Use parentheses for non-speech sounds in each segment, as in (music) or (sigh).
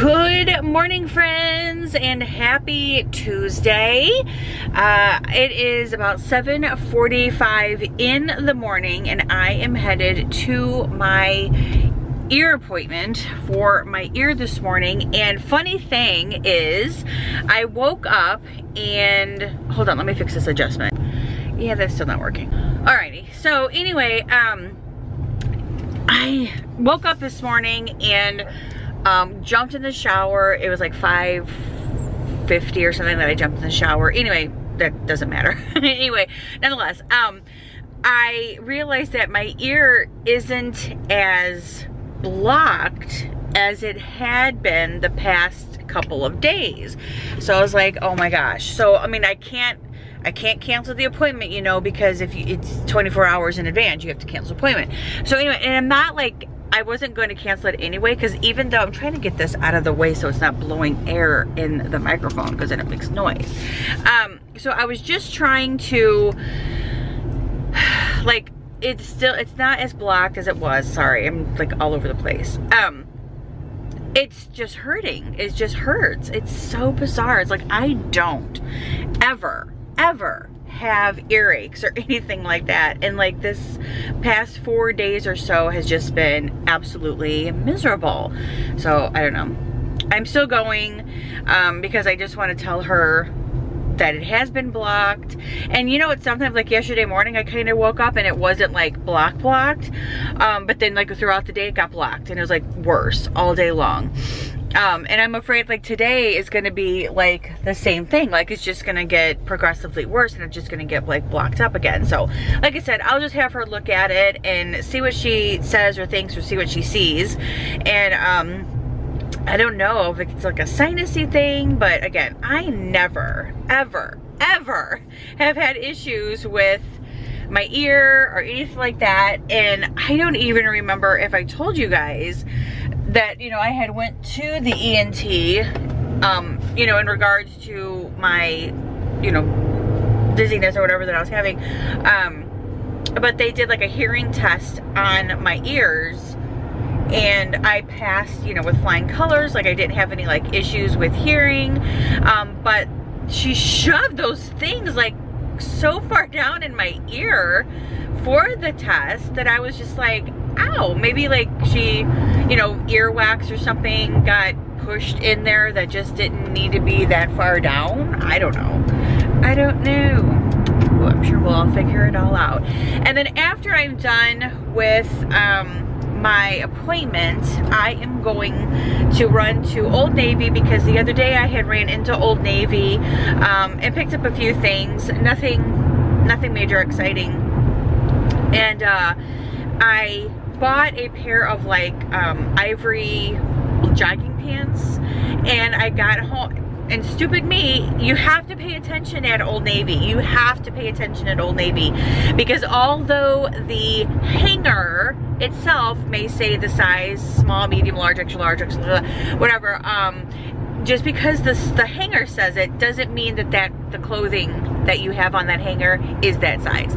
Good morning, friends, and happy Tuesday. Uh, it is about 7.45 in the morning, and I am headed to my ear appointment for my ear this morning. And funny thing is, I woke up and, hold on, let me fix this adjustment. Yeah, that's still not working. Alrighty, so anyway, um, I woke up this morning and um, jumped in the shower. It was like 5.50 or something that I jumped in the shower. Anyway, that doesn't matter. (laughs) anyway, nonetheless, um, I realized that my ear isn't as blocked as it had been the past couple of days. So I was like, oh my gosh. So, I mean, I can't I can't cancel the appointment, you know, because if you, it's 24 hours in advance, you have to cancel the appointment. So anyway, and I'm not like I wasn't going to cancel it anyway because even though I'm trying to get this out of the way so it's not blowing air in the microphone because then it makes noise. Um, so I was just trying to, (sighs) like, it's still, it's not as blocked as it was. Sorry, I'm like all over the place. Um, it's just hurting. It just hurts. It's so bizarre. It's like I don't ever, ever have earaches or (laughs) anything like that. And like this past four days or so has just been absolutely miserable. So I don't know. I'm still going um, because I just want to tell her that it has been blocked. And you know what, sometimes like yesterday morning I kind of woke up and it wasn't like block blocked. Um, but then like throughout the day it got blocked and it was like worse all day long. Um, and I'm afraid like today is gonna be like the same thing. Like it's just gonna get progressively worse and it's just gonna get like blocked up again. So like I said, I'll just have her look at it and see what she says or thinks or see what she sees. And um, I don't know if it's like a sinusy thing, but again, I never, ever, ever have had issues with my ear or anything like that. And I don't even remember if I told you guys that, you know, I had went to the ENT, um, you know, in regards to my, you know, dizziness or whatever that I was having. Um, but they did like a hearing test on my ears and I passed, you know, with flying colors. Like I didn't have any like issues with hearing. Um, but she shoved those things like so far down in my ear for the test that I was just like, ow, maybe like she, you know, earwax or something got pushed in there that just didn't need to be that far down. I don't know. I don't know. I'm sure we'll all figure it all out. And then after I'm done with um, my appointment, I am going to run to Old Navy because the other day I had ran into Old Navy um, and picked up a few things. Nothing, nothing major exciting. And uh, I bought a pair of like um, ivory jogging pants and I got home and stupid me, you have to pay attention at Old Navy. You have to pay attention at Old Navy because although the hanger itself may say the size small, medium, large, extra large, extra, whatever, um, just because the, the hanger says it doesn't mean that, that the clothing that you have on that hanger is that size.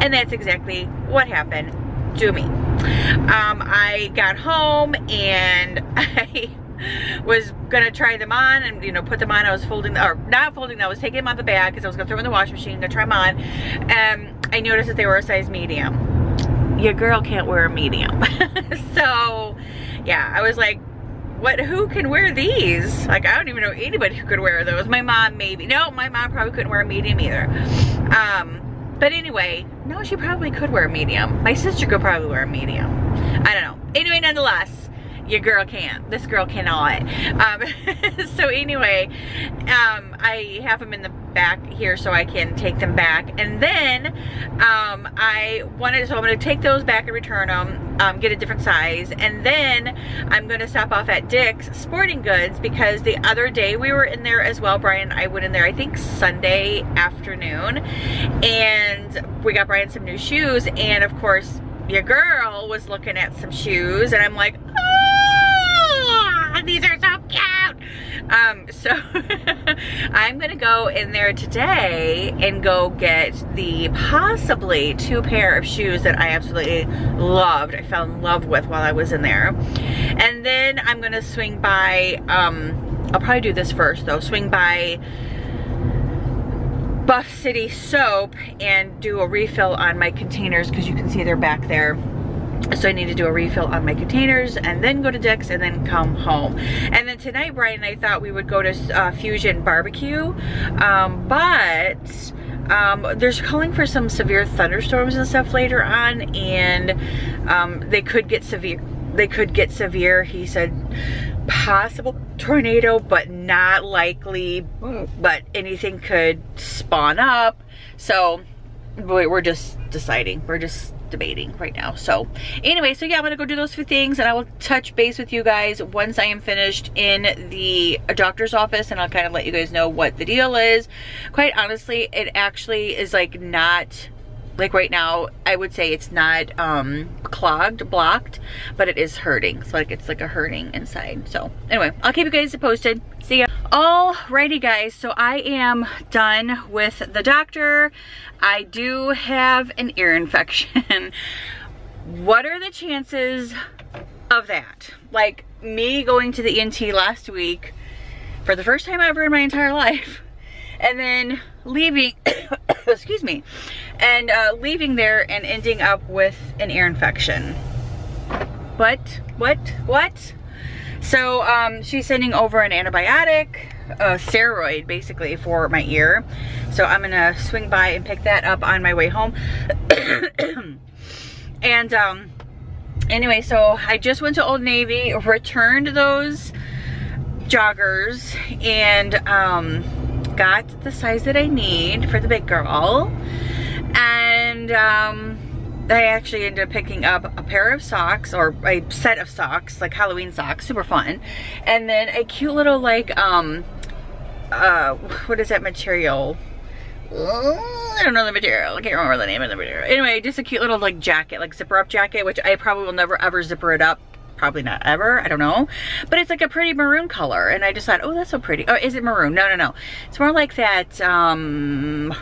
And that's exactly what happened to me. Um, I got home and (laughs) I was gonna try them on and you know put them on. I was folding or not folding I was taking them out the bag because I was gonna throw them in the washing machine to try them on. And um, I noticed that they were a size medium. Your girl can't wear a medium. (laughs) So yeah I was like what who can wear these? Like I don't even know anybody who could wear those. My mom maybe no my mom probably couldn't wear a medium either. Um but anyway, no, she probably could wear a medium. My sister could probably wear a medium. I don't know. Anyway, nonetheless, your girl can't. This girl cannot. Um, (laughs) so anyway, um, I have them in the back here so I can take them back. And then um, I wanted, so I'm to take those back and return them, um, get a different size. And then I'm to stop off at Dick's Sporting Goods because the other day we were in there as well. Brian I went in there, I think Sunday afternoon. And we got Brian some new shoes. And of course, your girl was looking at some shoes and I'm like, these are so cute. Um, so (laughs) I'm gonna go in there today and go get the possibly two pair of shoes that I absolutely loved. I fell in love with while I was in there. And then I'm gonna swing by, um, I'll probably do this first though, swing by Buff City Soap and do a refill on my containers because you can see they're back there. So I need to do a refill on my containers and then go to Dick's and then come home. And then tonight, Brian and I thought we would go to uh, Fusion Barbecue, um, but um, there's calling for some severe thunderstorms and stuff later on and um, they could get severe. They could get severe, he said, possible tornado, but not likely, but anything could spawn up. So we're just deciding. We're just debating right now. So anyway, so yeah, I'm gonna go do those few things and I will touch base with you guys once I am finished in the doctor's office and I'll kind of let you guys know what the deal is. Quite honestly, it actually is like not like right now i would say it's not um clogged blocked but it is hurting. So like it's like a hurting inside. So anyway i'll keep you guys posted. See ya. Alrighty guys. So i am done with the doctor. I do have an ear infection. (laughs) What are the chances of that? Like me going to the ent last week for the first time ever in my entire life and then leaving, (coughs) excuse me, and uh, leaving there and ending up with an ear infection. What? What? What? So um, she's sending over an antibiotic, a steroid basically for my ear. So I'm gonna swing by and pick that up on my way home. (coughs) and um, anyway, so I just went to Old Navy, returned those joggers and um, got the size that I need for the big girl. And um, I actually ended up picking up a pair of socks or a set of socks, like Halloween socks, super fun. And then a cute little like, um, uh, what is that material? I don't know the material. I can't remember the name of the material. Anyway, just a cute little like jacket, like zipper up jacket, which I probably will never ever zipper it up probably not ever, I don't know. But it's like a pretty maroon color and I just thought, oh, that's so pretty. Oh, is it maroon? No, no, no. It's more like that, um,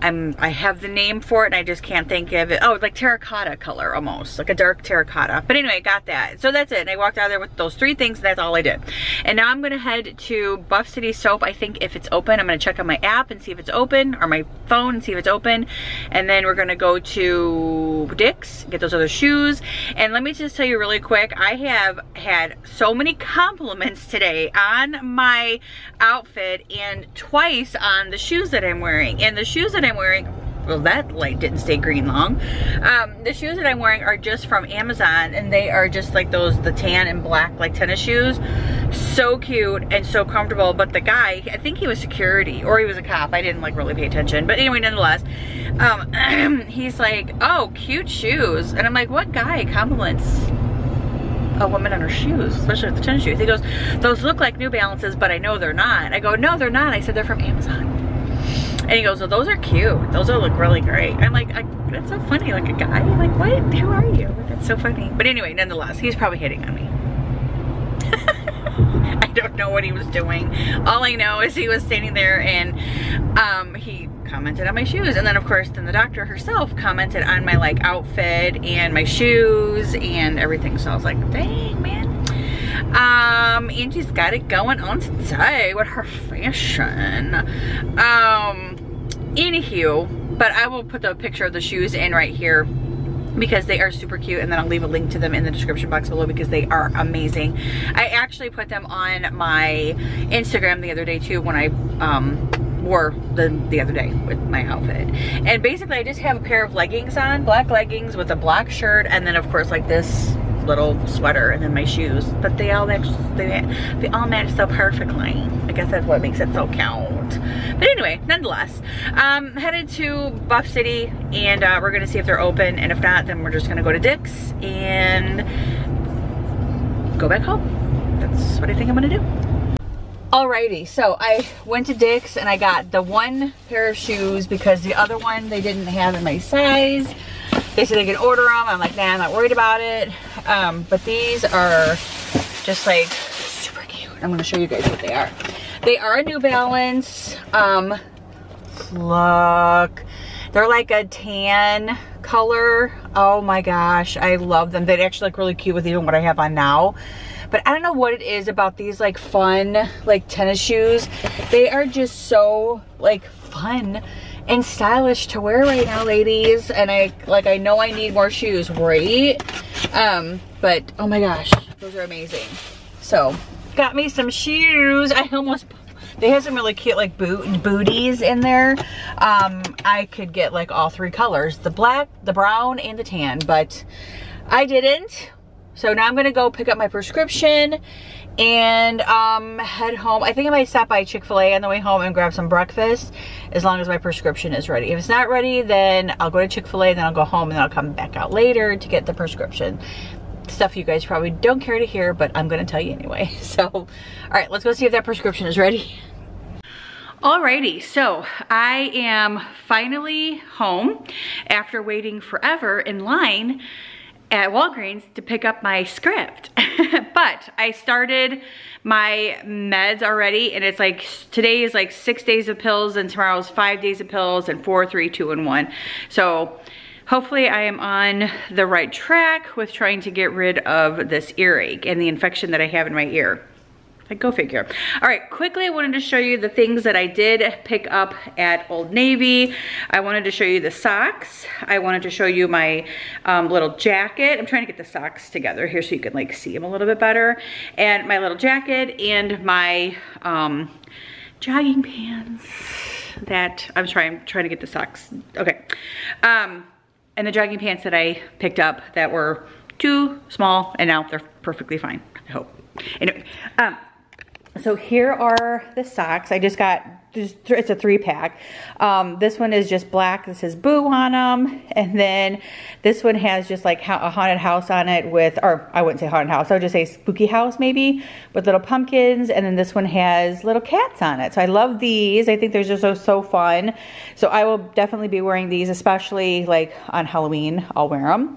I'm, I have the name for it and I just can't think of it. Oh, like terracotta color almost, like a dark terracotta. But anyway, got that. So that's it. And I walked out there with those three things that's all I did. And now I'm gonna head to Buff City Soap. I think if it's open, I'm gonna check on my app and see if it's open or my phone and see if it's open. And then we're gonna go to Dick's, get those other shoes. And let me just tell you really quick, I have had so many compliments today on my outfit and twice on the shoes that I'm wearing. And the shoes that I'm wearing, well that light didn't stay green long. Um, the shoes that I'm wearing are just from Amazon and they are just like those, the tan and black like tennis shoes. So cute and so comfortable. But the guy, I think he was security or he was a cop. I didn't like really pay attention. But anyway, nonetheless, um, (clears throat) he's like, oh, cute shoes. And I'm like, what guy compliments a woman on her shoes, especially with the tennis shoes. He goes, those look like New Balances, but I know they're not. I go, no, they're not. I said, they're from Amazon. And he goes, well, those are cute. Those will look really great. I'm like, I, that's so funny. Like a guy, like what? Who are you? That's so funny. But anyway, nonetheless, he's probably hitting on me. (laughs) I don't know what he was doing. All I know is he was standing there and um, he commented on my shoes. And then of course, then the doctor herself commented on my like outfit and my shoes and everything. So I was like, dang man. Um, Angie's got it going on today with her fashion. Um, anywho, but I will put the picture of the shoes in right here because they are super cute and then I'll leave a link to them in the description box below because they are amazing. I actually put them on my Instagram the other day too when I um, wore the, the other day with my outfit. And basically I just have a pair of leggings on, black leggings with a black shirt and then of course like this little sweater and then my shoes. But they all match, they, they all match so perfectly. I guess that's what makes it so cute. But anyway, nonetheless, um, headed to Buff City and uh, we're gonna see if they're open. And if not, then we're just gonna go to Dick's and go back home. That's what I think I'm gonna do. Alrighty, so I went to Dick's and I got the one pair of shoes because the other one they didn't have in my size. They said they could order them. I'm like, nah, I'm not worried about it. Um, but these are just like super cute. I'm gonna show you guys what they are. They are a New Balance. Um, look, they're like a tan color. Oh my gosh, I love them. They actually look really cute with even what I have on now. But I don't know what it is about these like fun like tennis shoes. They are just so like fun and stylish to wear right now, ladies. And I like I know I need more shoes, right? Um, but oh my gosh, those are amazing. So got me some shoes. I almost they have some really cute like boot booties in there. Um, I could get like all three colors, the black, the brown, and the tan, but I didn't. So now I'm gonna go pick up my prescription and um, head home. I think I might stop by Chick-fil-A on the way home and grab some breakfast as long as my prescription is ready. If it's not ready, then I'll go to Chick-fil-A, then I'll go home and then I'll come back out later to get the prescription. Stuff you guys probably don't care to hear, but I'm gonna tell you anyway. (laughs) So, all right, let's go see if that prescription is ready. Alrighty, so I am finally home after waiting forever in line at Walgreens to pick up my script. (laughs) but I started my meds already and it's like today is like six days of pills and tomorrow's five days of pills and four, three, two, and one. So hopefully I am on the right track with trying to get rid of this earache and the infection that I have in my ear. Like, go figure. All right, quickly I wanted to show you the things that I did pick up at Old Navy. I wanted to show you the socks. I wanted to show you my um, little jacket. I'm trying to get the socks together here so you can like see them a little bit better. And my little jacket and my um, jogging pants that I'm trying, trying to get the socks. Okay. Um, and the jogging pants that I picked up that were too small and now they're perfectly fine, I hope. Anyway, um, so here are the socks. I just got, it's a three pack. Um, this one is just black. This says boo on them. And then this one has just like a haunted house on it with, or I wouldn't say haunted house. I would just say spooky house maybe with little pumpkins. And then this one has little cats on it. So I love these. I think they're just so, so fun. So I will definitely be wearing these, especially like on Halloween. I'll wear them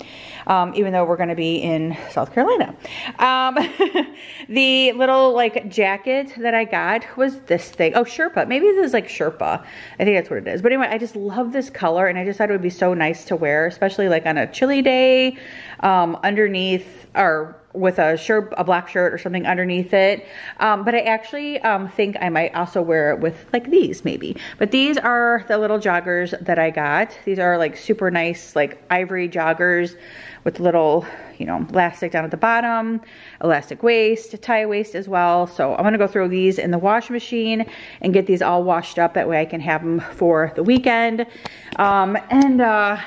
um, even though we're going to be in South Carolina. Um, (laughs) the little like jacket that I got was this thing. Oh, Sherpa. Maybe this is like Sherpa. I think that's what it is. But anyway, I just love this color and I just thought it would be so nice to wear, especially like on a chilly day um, underneath or with a shirt, a black shirt or something underneath it. Um, but I actually um, think I might also wear it with like these maybe. But these are the little joggers that I got. These are like super nice, like ivory joggers with little, you know, elastic down at the bottom, elastic waist, tie waist as well. So I'm gonna go throw these in the wash machine and get these all washed up. That way I can have them for the weekend. Um, and uh,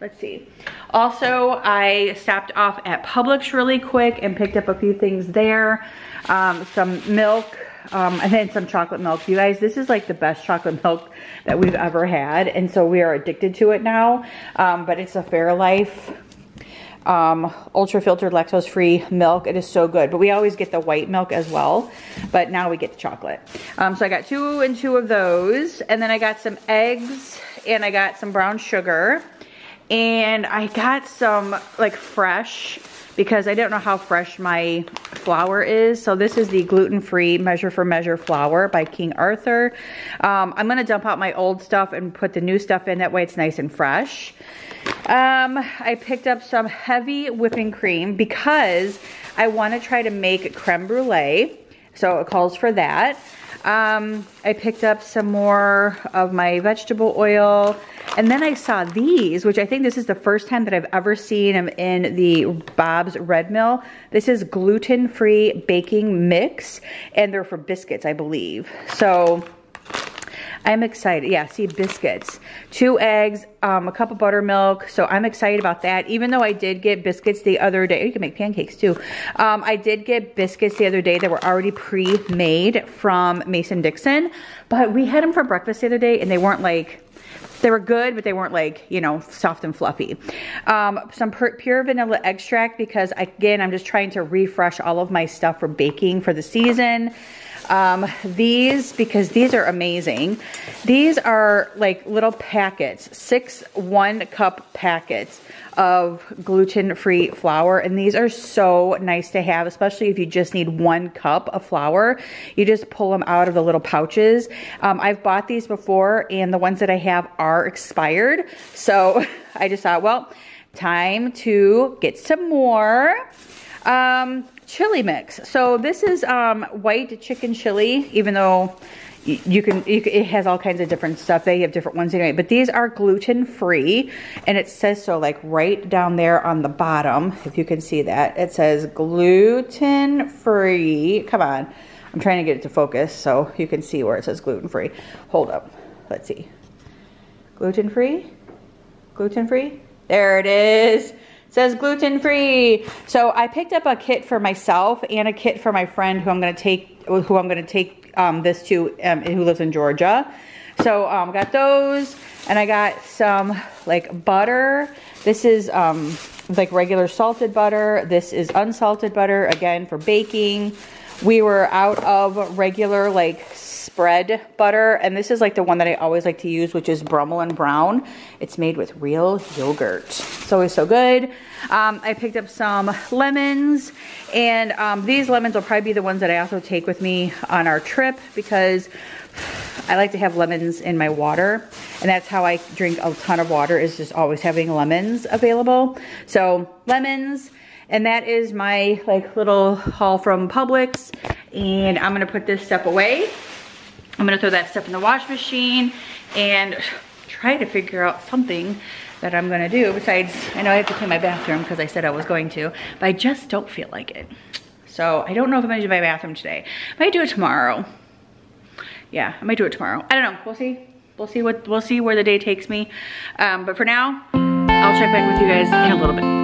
let's see. Also, I stopped off at Publix really quick and picked up a few things there. Um, some milk, um, and then some chocolate milk. You guys, this is like the best chocolate (laughs) milk that we've ever had. And so we are addicted to it now. Um, but it's a Fairlife um, ultra filtered lactose free milk. It is so good. But we always get the white milk as well. But now we get the chocolate. Um, so I got two and two of those. And then I got some eggs and I got some brown sugar. And I got some like fresh because I don't know how fresh my flour is. So this is the gluten-free Measure for Measure flour by King Arthur. Um, I'm gonna dump out my old stuff and put the new stuff in. That way it's nice and fresh. Um, I picked up some heavy whipping cream because I wanna try to make creme brulee. So it calls for that. Um, I picked up some more of my vegetable oil. And then I saw these, which I think this is the first time that I've ever seen them in the Bob's Red Mill. This is gluten-free baking mix, and they're for biscuits, I believe. So I'm excited. Yeah, see, biscuits. Two eggs, um, a cup of buttermilk. So I'm excited about that. Even though I did get biscuits the other day. You can make pancakes too. Um, I did get biscuits the other day that were already pre-made from Mason-Dixon. But we had them for breakfast the other day and they weren't like they were good, but they weren't like, you know, soft and fluffy. Um, some pure vanilla extract because, again, I'm just trying to refresh all of my stuff for baking for the season. Um, these, because these are amazing. These are like little packets, six one cup packets of gluten-free flour. And these are so nice to have, especially if you just need one cup of flour. You just pull them out of the little pouches. Um, I've bought these before and the ones that I have are expired. So (laughs) I just thought, well, time to get some more um, chili mix. So this is um, white chicken chili, even though you can, you can, it has all kinds of different stuff. They have different ones anyway, but these are gluten free and it says so like right down there on the bottom, if you can see that, it says gluten free. Come on. I'm trying to get it to focus so you can see where it says gluten free. Hold up. Let's see. Gluten free? Gluten free? There it is. Says gluten free. So I picked up a kit for myself and a kit for my friend who I'm going to take who I'm going to take um, this to um, who lives in Georgia. So um, got those and I got some like butter. This is um, like regular salted butter. This is unsalted butter again for baking. We were out of regular like spread butter and this is like the one that I always like to use which is Brummel and Brown. It's made with real yogurt. It's always so good. Um, I picked up some lemons and um, these lemons will probably be the ones that I also take with me on our trip because I like to have lemons in my water and that's how I drink a ton of water is just always having lemons available. So lemons, and that is my like little haul from Publix. And I'm gonna put this stuff away. I'm gonna throw that stuff in the wash machine and try to figure out something that I'm gonna do besides, I know I have to clean my bathroom because I said I was going to, but I just don't feel like it. So I don't know if I'm gonna do my bathroom today. I might do it tomorrow. Yeah, I might do it tomorrow. I don't know, we'll see. We'll see what, we'll see where the day takes me. Um, but for now, I'll check back with you guys in a little bit.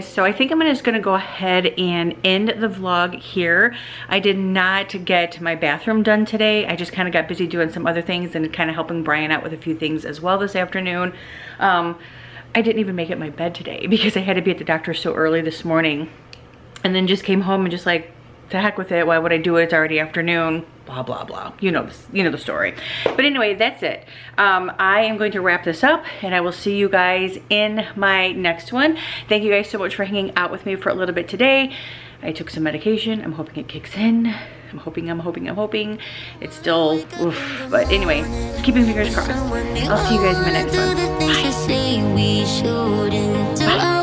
Guys, so I think I'm just gonna go ahead and end the vlog here. I did not get my bathroom done today. I just kind of got busy doing some other things and kind of helping Brian out with a few things as well this afternoon. Um, I didn't even make it my bed today (laughs) because I had to be at the doctor so early this morning and then just came home and just like to heck with it. Why would I do it? It's already afternoon. Blah, blah, blah. You know, this, you know the story. But anyway, that's it. Um, I am going to wrap this up and I will see you guys in my next one. Thank you guys so much for hanging out with me for a little bit today. I took some medication. I'm hoping it kicks in. I'm hoping, I'm hoping, I'm hoping. It's still, oof. But anyway, keeping fingers crossed. I'll see you guys in my next one. Bye.